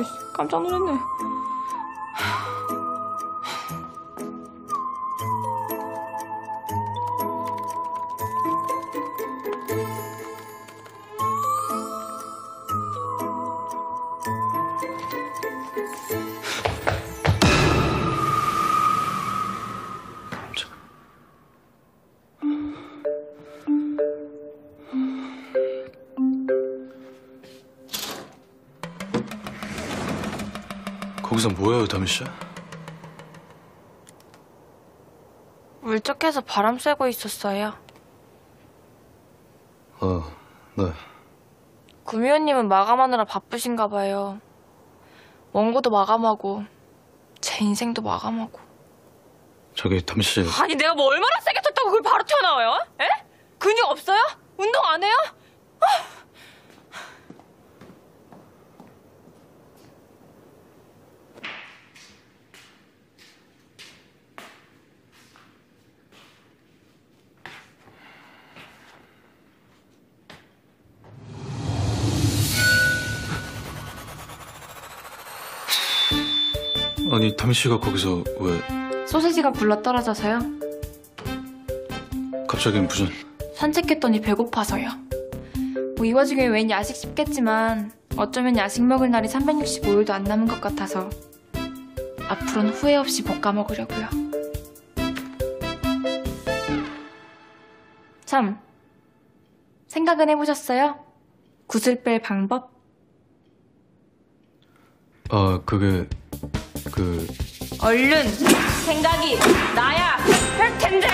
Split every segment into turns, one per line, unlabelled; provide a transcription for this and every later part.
이씨. 깜짝 놀랐네.
거기서 뭐해요, 다미 씨?
울적해서 바람 쐬고 있었어요.
어, 네.
구미호님은 마감하느라 바쁘신가 봐요. 원고도 마감하고 제 인생도 마감하고.
저기 다미 씨,
아니 내가 뭐 얼마나 세게 쳤다고 그걸 바로 튀어나와요? 에?
아니 다미 씨가 거기서 왜
소세지가 굴러 떨어져서요.
갑자기 무슨
산책했더니 배고파서요. 뭐 이 와중에 웬 야식 싶겠지만 어쩌면 야식 먹을 날이 365일도 안 남은 것 같아서 앞으로는 후회 없이 볶아 먹으려고요. 참, 생각은 해보셨어요? 구슬 뺄 방법?
아 그게 그
얼른 생각이 나야 할 텐데.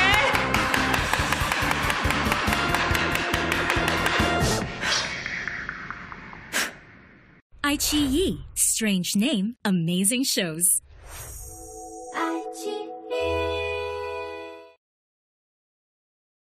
iQIYI. Strange name, amazing
shows.爱奇